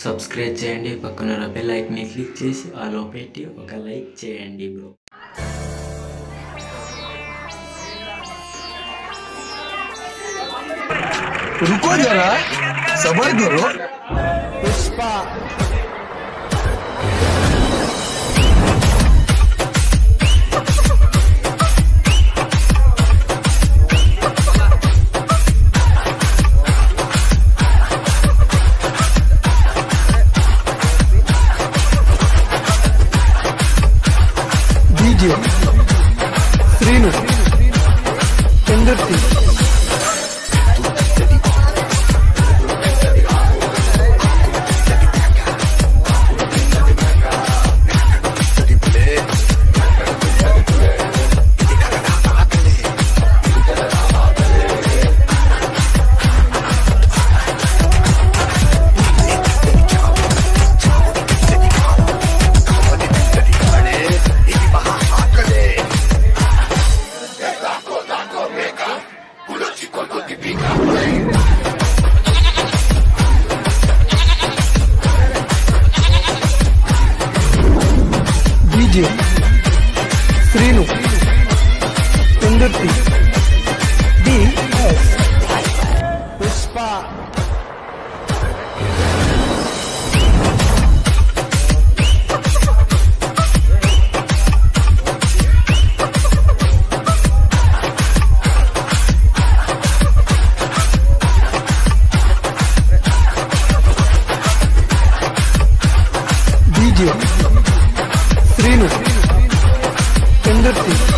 Subscribe చేయండి పక్కన bell ఐక్ని click చేసి ఆలో పెట్టి ఒక లైక్ చేయండి బ్రో रुको जरा सबर करो video Srinu चंद्रती Video. Srinu Undertee Srinu Indore